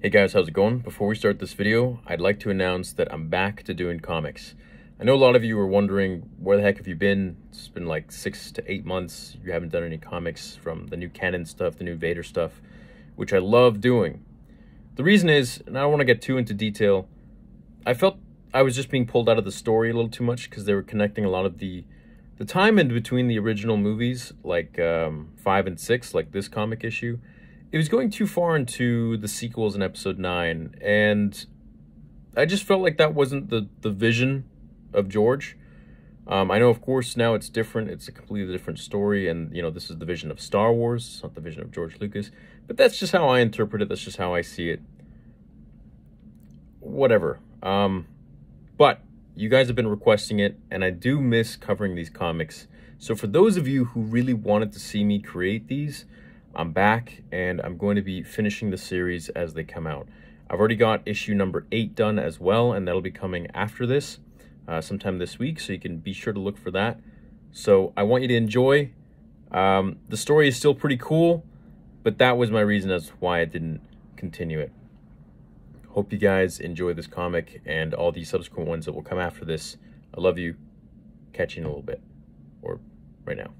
Hey guys, how's it going? Before we start this video, I'd like to announce that I'm back to doing comics. I know a lot of you are wondering, where the heck have you been? It's been like six to eight months. You haven't done any comics from the new canon stuff, the new Vader stuff, which I love doing. The reason is, and I don't want to get too into detail, I felt I was just being pulled out of the story a little too much because they were connecting a lot of the the time in between the original movies, like um, five and six, like this comic issue, it was going too far into the sequels in episode 9 and i just felt like that wasn't the the vision of george. Um, i know of course now it's different. It's a completely different story and you know this is the vision of star wars. It's not the vision of george lucas. But that's just how i interpret it. That's just how i see it. Whatever. Um, but you guys have been requesting it and i do miss covering these comics. So for those of you who really wanted to see me create these I'm back and I'm going to be finishing the series as they come out. I've already got issue number eight done as well, and that'll be coming after this, uh, sometime this week, so you can be sure to look for that. So I want you to enjoy. Um, the story is still pretty cool, but that was my reason as why I didn't continue it. Hope you guys enjoy this comic and all the subsequent ones that will come after this. I love you. Catch you in a little bit, or right now.